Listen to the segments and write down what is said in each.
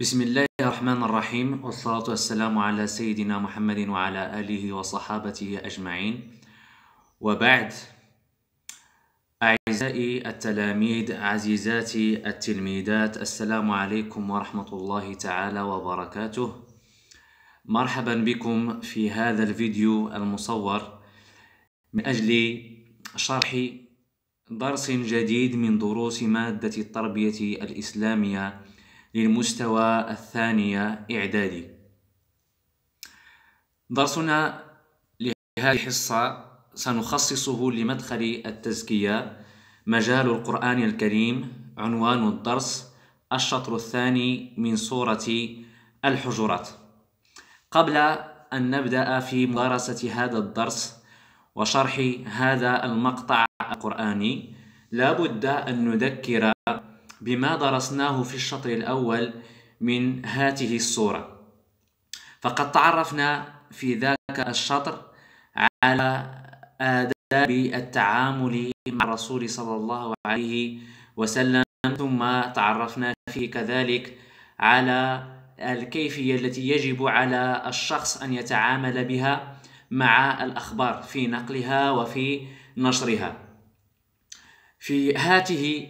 بسم الله الرحمن الرحيم والصلاة والسلام على سيدنا محمد وعلى آله وصحابته أجمعين وبعد أعزائي التلاميذ عزيزاتي التلميذات السلام عليكم ورحمة الله تعالى وبركاته مرحبا بكم في هذا الفيديو المصور من أجل شرح درس جديد من دروس مادة التربية الإسلامية للمستوى الثانية إعدادي. درسنا لهذه الحصة سنخصصه لمدخل التزكية مجال القرآن الكريم عنوان الدرس الشطر الثاني من سورة الحجرات. قبل أن نبدأ في ممارسة هذا الدرس وشرح هذا المقطع القرآني لا بد أن نذكر بما درسناه في الشطر الأول من هذه الصورة. فقد تعرفنا في ذاك الشطر على آداب التعامل مع الرسول صلى الله عليه وسلم ثم تعرفنا فيه كذلك على الكيفية التي يجب على الشخص أن يتعامل بها مع الأخبار في نقلها وفي نشرها. في هذه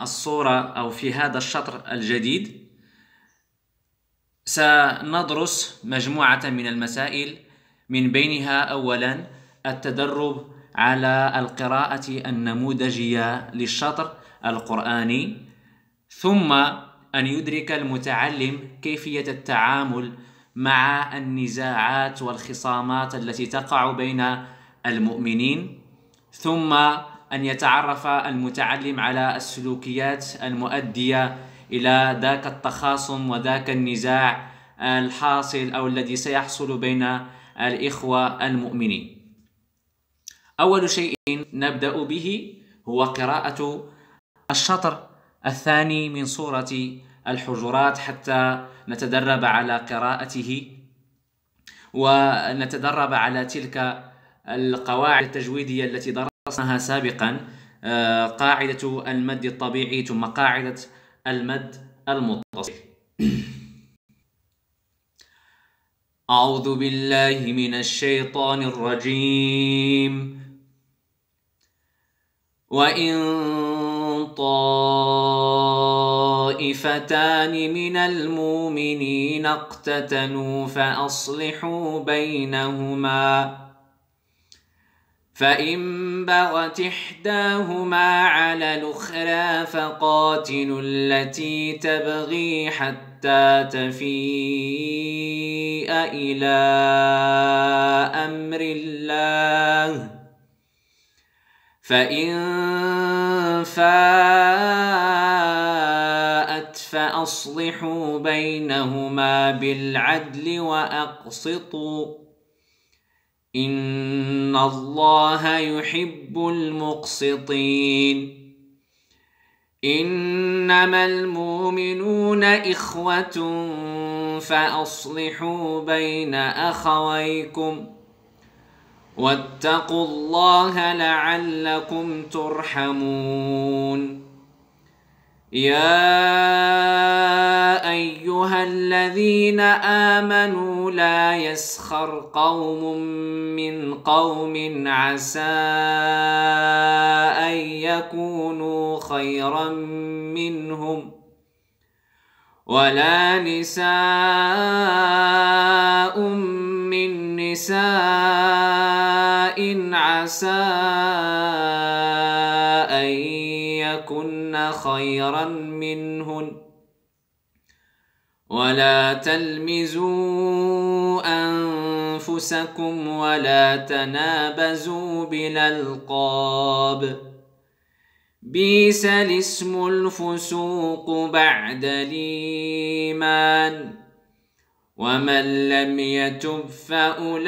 الصورة أو في هذا الشطر الجديد سندرس مجموعة من المسائل من بينها أولا التدرب على القراءة النموذجية للشطر القرآني ثم أن يدرك المتعلم كيفية التعامل مع النزاعات والخصامات التي تقع بين المؤمنين ثم أن يتعرف المتعلم على السلوكيات المؤدية إلى ذاك التخاصم وذاك النزاع الحاصل أو الذي سيحصل بين الإخوة المؤمنين. أول شيء نبدأ به هو قراءة الشطر الثاني من سورة الحجرات حتى نتدرب على قراءته ونتدرب على تلك القواعد التجويدية التي درسناها سابقا آه، قاعدة المد الطبيعي ثم قاعدة المد المتصل. أعوذ بالله من الشيطان الرجيم. وإن طائفتان من المؤمنين اقتتلوا فأصلحوا بينهما. فإن بغت إحداهما على الأخرى فقاتلوا التي تبغي حتى تفيء إلى أمر الله. فإن فاءت فأصلحوا بينهما بالعدل وأقسطوا. إن الله يحب المقسطين. إنما المؤمنون إخوة فأصلحوا بين أخويكم واتقوا الله لعلكم ترحمون. يا أيها الذين آمنوا لا يسخر قوم من قوم عسى أن يكونوا خيرا منهم ولا نساء من نساء عسى أن يكن خيرا منهن ولا تلمزوا أنفسكم ولا تنابزوا بالألقاب. بيس الاسم الفسوق بعد الإيمان. ومن لم يتب فأولئك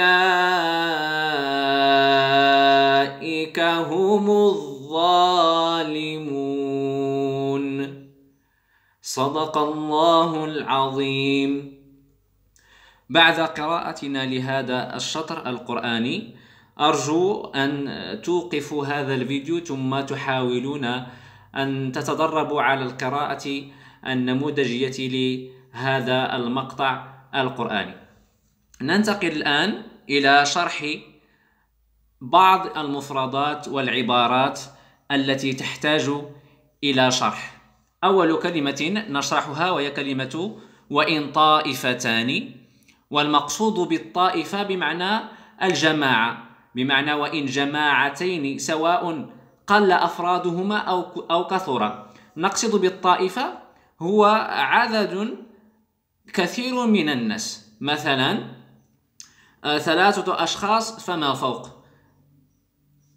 هم الظالمون. صدق الله العظيم. بعد قراءتنا لهذا الشطر القرآني أرجو أن توقفوا هذا الفيديو ثم تحاولون أن تتدربوا على القراءة النموذجية هذا المقطع القرآني. ننتقل الآن إلى شرح بعض المفردات والعبارات التي تحتاج إلى شرح. أول كلمة نشرحها وهي كلمة وإن طائفتان والمقصود بالطائفة بمعنى الجماعة بمعنى وإن جماعتين سواء قل أفرادهما أو أو كثر. نقصد بالطائفة هو عدد كثير من الناس. مثلا آه، ثلاثة أشخاص فما فوق.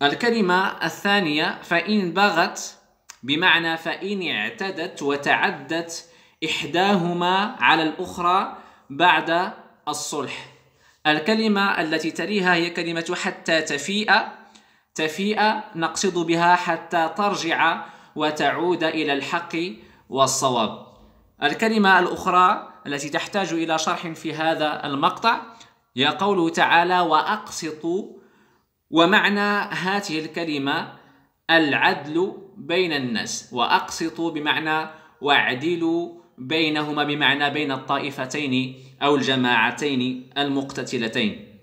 الكلمة الثانية فإن بغت بمعنى فإن اعتدت وتعدت إحداهما على الأخرى بعد الصلح. الكلمة التي تليها هي كلمة حتى تفيء. تفيء نقصد بها حتى ترجع وتعود إلى الحق والصواب. الكلمة الأخرى التي تحتاج إلى شرح في هذا المقطع هي قوله تعالى وأقسطوا ومعنى هذه الكلمة العدل بين الناس. وأقسطوا بمعنى واعدلوا بينهما بمعنى بين الطائفتين أو الجماعتين المقتتلتين.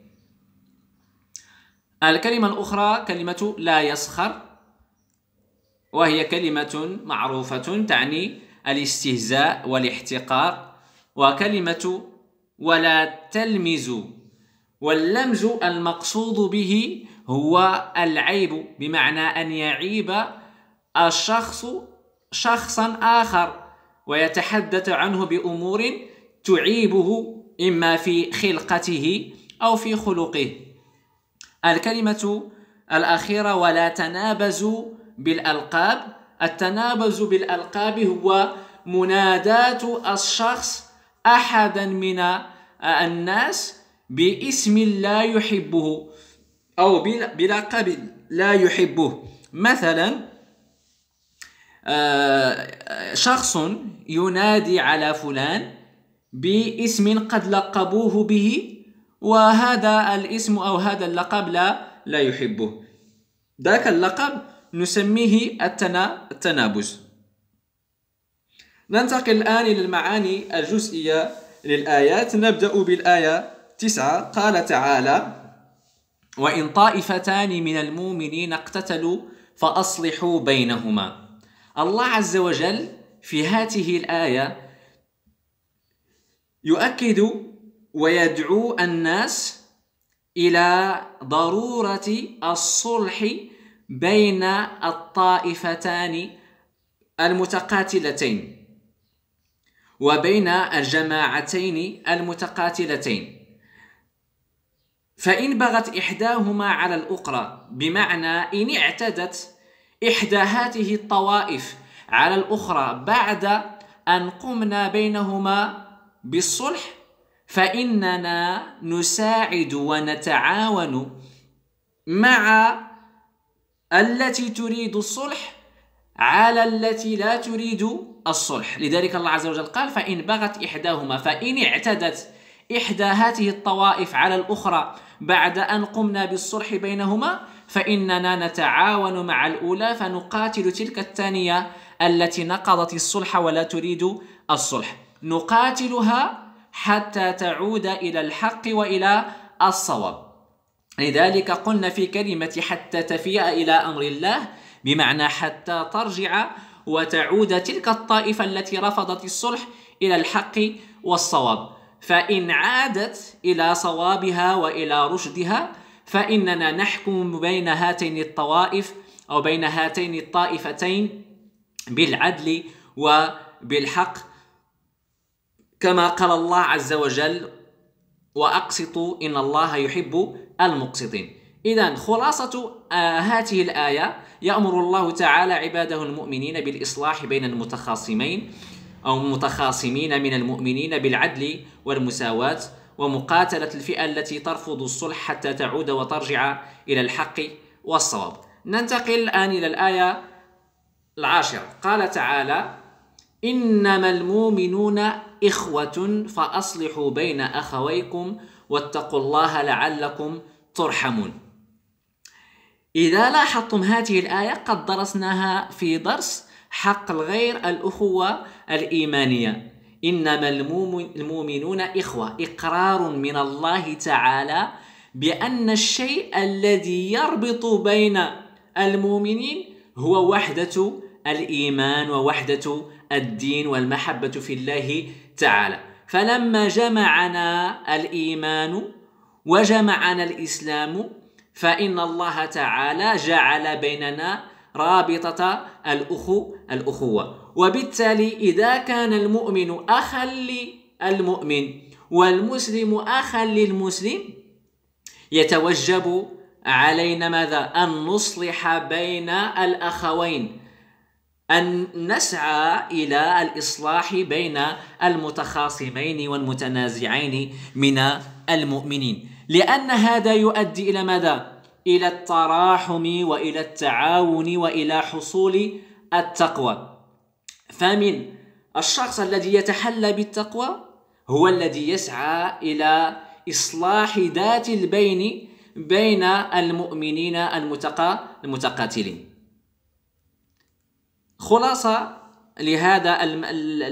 الكلمة الأخرى كلمة لا يسخر وهي كلمة معروفة تعني الاستهزاء والاحتقار وكلمة ولا تلمزوا واللمز المقصود به هو العيب بمعنى أن يعيب الشخص شخصا آخر. ويتحدث عنه بأمور تعيبه إما في خلقته أو في خلقه. الكلمة الأخيرة ولا تنابزوا بالألقاب. التنابز بالألقاب هو مناداة الشخص أحدا من الناس باسم لا يحبه أو بلقب لا يحبه. مثلا شخص ينادي على فلان باسم قد لقبوه به وهذا الاسم أو هذا اللقب لا لا يحبه. ذاك اللقب نسميه التنا التنابز. ننتقل الآن إلى المعاني الجزئية للآيات. نبدأ بالآية تسعة. قال تعالى وإن طائفتان من المؤمنين اقتتلوا فأصلحوا بينهما. الله عز وجل في هذه الآية يؤكد ويدعو الناس إلى ضرورة الصلح بين الطائفتان المتقاتلتين وبين الجماعتين المتقاتلتين. فإن بغت إحداهما على الأخرى بمعنى إن اعتدت إحدى هذه الطوائف. على الأخرى بعد أن قمنا بينهما بالصلح فإننا نساعد ونتعاون مع التي تريد الصلح على التي لا تريد الصلح. لذلك الله عز وجل قال فإن بغت إحداهما فإن اعتدت إحدى هذه الطوائف على الأخرى بعد أن قمنا بالصلح بينهما فإننا نتعاون مع الأولى فنقاتل تلك الثانية التي نقضت الصلح ولا تريد الصلح. نقاتلها حتى تعود إلى الحق وإلى الصواب. لذلك قلنا في كلمة حتى تفيء إلى أمر الله بمعنى حتى ترجع وتعود تلك الطائفة التي رفضت الصلح إلى الحق والصواب. فإن عادت إلى صوابها وإلى رشدها فإننا نحكم بين هاتين الطوائف أو بين هاتين الطائفتين بالعدل وبالحق. كما قال الله عز وجل وأقسطوا إن الله يحب المقسطين إذا خلاصة آه هذه الآية يأمر الله تعالى عباده المؤمنين بالإصلاح بين المتخاصمين أو متخاصمين من المؤمنين بالعدل والمساواة ومقاتلة الفئة التي ترفض الصلح حتى تعود وترجع إلى الحق والصواب. ننتقل الآن إلى الآية العاشرة. قال تعالى إنما المؤمنون إخوة فأصلحوا بين أخويكم واتقوا الله لعلكم ترحمون. إذا لاحظتم هذه الآية قد درسناها في درس حق الغير الأخوة الإيمانية. إنما المؤمنون إخوة إقرار من الله تعالى بأن الشيء الذي يربط بين المؤمنين هو وحدة الإيمان ووحدة الدين والمحبة في الله تعالى. فلما جمعنا الإيمان وجمعنا الإسلام فإن الله تعالى جعل بيننا رابطة الأخو الأخوة. وبالتالي إذا كان المؤمن أخا للمؤمن والمسلم أخا للمسلم يتوجب علينا ماذا؟ أن نصلح بين الأخوين. أن نسعى إلى الإصلاح بين المتخاصمين والمتنازعين من المؤمنين. لأن هذا يؤدي إلى ماذا؟ إلى التراحم وإلى التعاون وإلى حصول التقوى. فمن الشخص الذي يتحلى بالتقوى هو الذي يسعى إلى إصلاح ذات البين بين المؤمنين المتقاتلين. خلاصة لهذا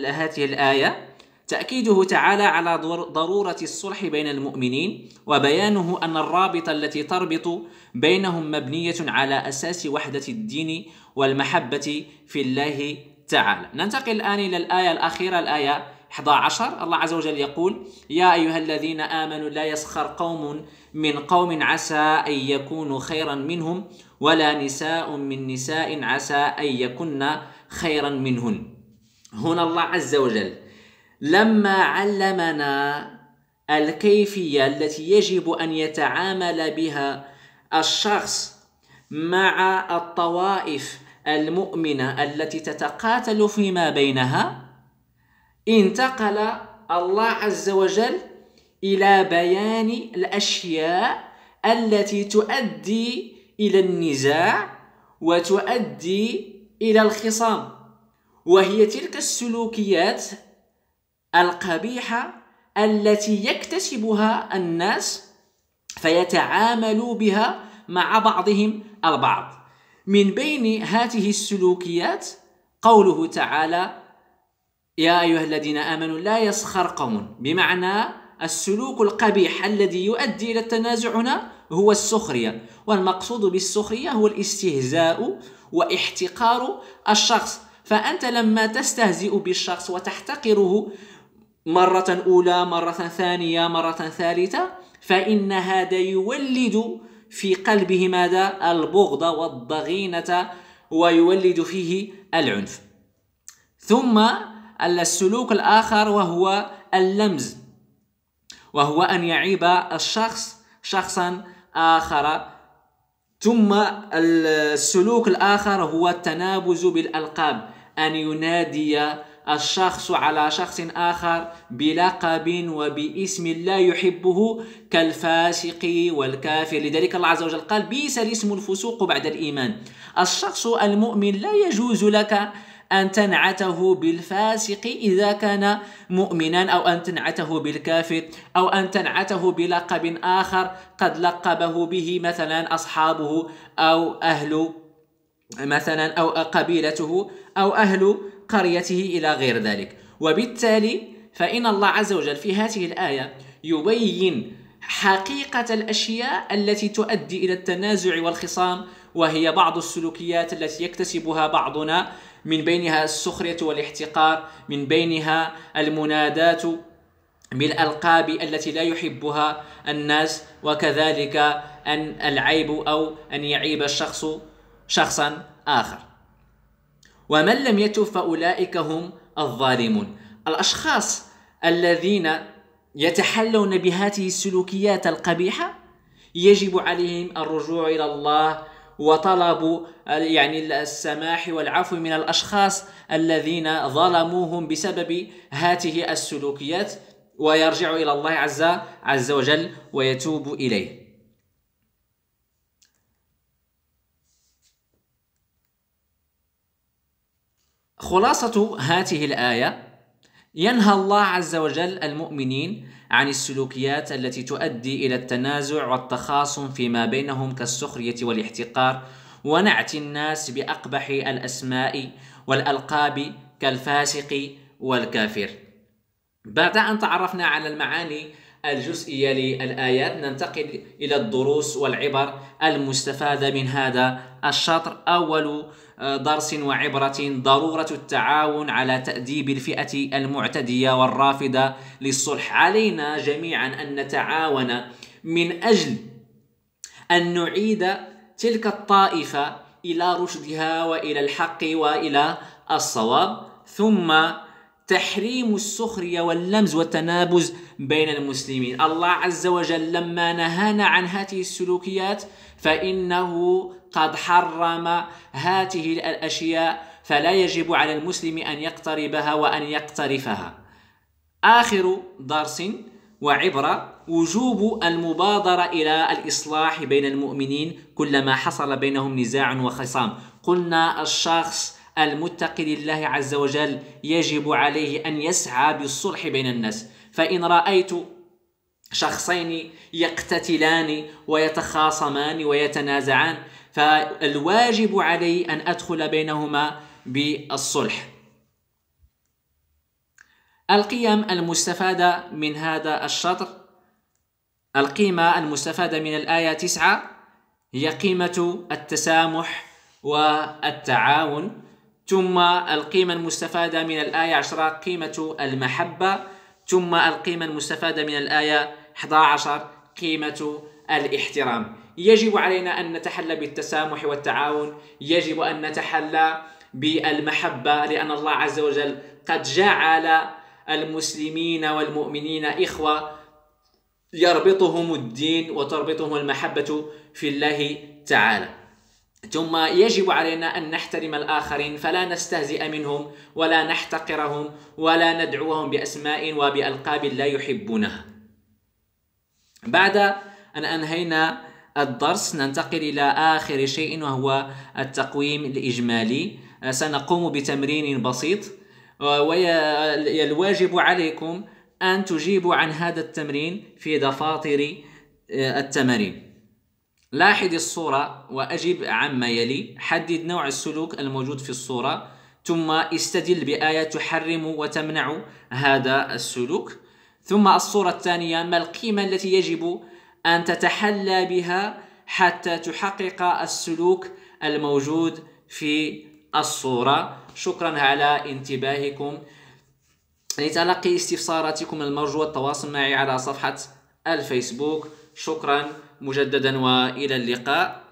هذه الآية. تأكيده تعالى على ضرورة الصلح بين المؤمنين وبيانه أن الرابطة التي تربط بينهم مبنية على أساس وحدة الدين والمحبة في الله تعالى. ننتقل الآن إلى الآية الأخيرة الآية 11 الله عز وجل يقول يا أيها الذين آمنوا لا يسخر قوم من قوم عسى أن يكونوا خيرا منهم ولا نساء من نساء عسى أن يكن خيرا منهن. هنا الله عز وجل لما علمنا الكيفية التي يجب أن يتعامل بها الشخص مع الطوائف المؤمنة التي تتقاتل فيما بينها انتقل الله عز وجل إلى بيان الأشياء التي تؤدي إلى النزاع وتؤدي إلى الخصام وهي تلك السلوكيات القبيحة التي يكتسبها الناس فيتعاملوا بها مع بعضهم البعض. من بين هذه السلوكيات قوله تعالى يا أيها الذين آمنوا لا يسخر قوم. بمعنى السلوك القبيح الذي يؤدي إلى التنازع هنا هو السخرية والمقصود بالسخرية هو الاستهزاء واحتقار الشخص. فأنت لما تستهزئ بالشخص وتحتقره مرة أولى مرة ثانية مرة ثالثة فإن هذا يولد في قلبه ماذا؟ البغض والضغينة ويولد فيه العنف. ثم السلوك الآخر وهو اللمز وهو أن يعيب الشخص شخصا آخر. ثم السلوك الآخر هو التنابز بالألقاب أن ينادي الشخص على شخص آخر بلقب وباسم لا يحبه كالفاسق والكافر. لذلك الله عز وجل قال بئس الاسم الفسوق بعد الإيمان. الشخص المؤمن لا يجوز لك أن تنعته بالفاسق إذا كان مؤمنا أو أن تنعته بالكافر أو أن تنعته بلقب آخر قد لقبه به مثلا أصحابه أو أهل مثلا أو قبيلته أو أهل قريته إلى غير ذلك. وبالتالي فإن الله عز وجل في هذه الآية يبين حقيقة الأشياء التي تؤدي إلى التنازع والخصام وهي بعض السلوكيات التي يكتسبها بعضنا من بينها السخرية والاحتقار من بينها المناداة بالألقاب التي لا يحبها الناس وكذلك أن العيب أو أن يعيب الشخص شخصا آخر. ومن لم يتب فأولئك هم الظالمون. الأشخاص الذين يتحلون بهذه السلوكيات القبيحة يجب عليهم الرجوع إلى الله وطلب يعني السماح والعفو من الأشخاص الذين ظلموهم بسبب هذه السلوكيات ويرجع إلى الله عز عز وجل ويتوب إليه. خلاصة هذه الآية ينهى الله عز وجل المؤمنين عن السلوكيات التي تؤدي إلى التنازع والتخاصم فيما بينهم كالسخرية والاحتقار ونعت الناس بأقبح الأسماء والألقاب كالفاسق والكافر. بعد أن تعرفنا على المعاني الجزئية للآيات. ننتقل إلى الدروس والعبر المستفادة من هذا الشطر. أول آه، درس وعبرة ضرورة التعاون على تأديب الفئة المعتدية والرافضة للصلح. علينا جميعا أن نتعاون من أجل أن نعيد تلك الطائفة إلى رشدها وإلى الحق وإلى الصواب. ثم تحريم السخرية واللمز والتنابز بين المسلمين. الله عز وجل لما نهانا عن هذه السلوكيات فإنه قد حرم هذه الأشياء فلا يجب على المسلم أن يقتربها وأن يقترفها. آخر درس وعبرة وجوب المبادرة إلى الإصلاح بين المؤمنين كلما حصل بينهم نزاع وخصام. قلنا الشخص المتقي لله عز وجل يجب عليه أن يسعى بالصلح بين الناس. فإن رأيت شخصين يقتتلان ويتخاصمان ويتنازعان فالواجب علي أن أدخل بينهما بالصلح. القيم المستفادة من هذا الشطر القيمة المستفادة من الآية تسعة هي قيمة التسامح والتعاون. ثم القيمة المستفادة من الآية عشرة قيمة المحبة. ثم القيمة المستفادة من الآية 11 قيمة الاحترام. يجب علينا أن نتحلى بالتسامح والتعاون. يجب أن نتحلى بالمحبة لأن الله عز وجل قد جعل المسلمين والمؤمنين إخوة يربطهم الدين وتربطهم المحبة في الله تعالى. ثم يجب علينا أن نحترم الآخرين فلا نستهزئ منهم ولا نحتقرهم ولا ندعوهم بأسماء وبألقاب لا يحبونها. بعد أن أنهينا الدرس ننتقل إلى آخر شيء وهو التقويم الإجمالي. سنقوم بتمرين بسيط والواجب عليكم أن تجيبوا عن هذا التمرين في دفاتر التمارين. لاحظ الصورة وأجب عما يلي. حدد نوع السلوك الموجود في الصورة ثم استدل بآية تحرم وتمنع هذا السلوك. ثم الصورة الثانية ما القيمة التي يجب أن تتحلى بها حتى تحقق السلوك الموجود في الصورة؟ شكرا على انتباهكم. لتلقي استفساراتكم المرجوة التواصل معي على صفحة الفيسبوك. شكرا. مجددا وإلى اللقاء.